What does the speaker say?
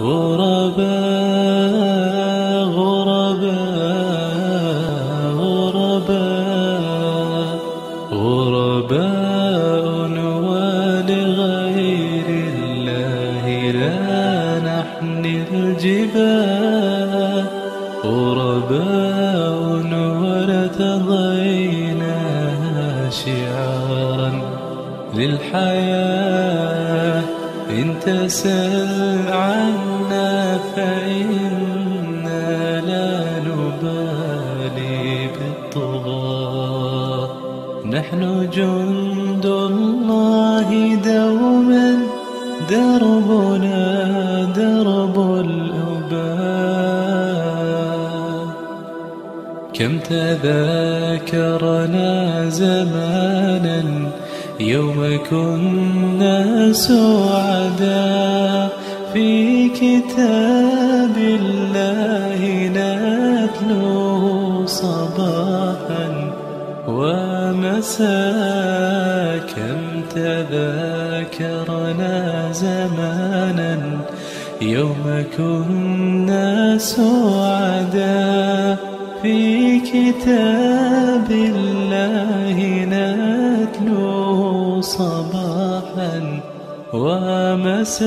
غرباء غرباء غرباء غرباء ولغير الله لا نحن الجبال غرباء ولتضينا شعارا للحياة. إن تسل عنا فإنا لا نبالي بالطغاة. نحن جند الله دوما دربنا درب الأباء. كم تذاكرنا زمانا يوم كنا سعدا في كتاب الله نتلوه صباحا ومساء كم تذاكرنا زمانا. يوم كنا سعدا في كتاب الله ومساء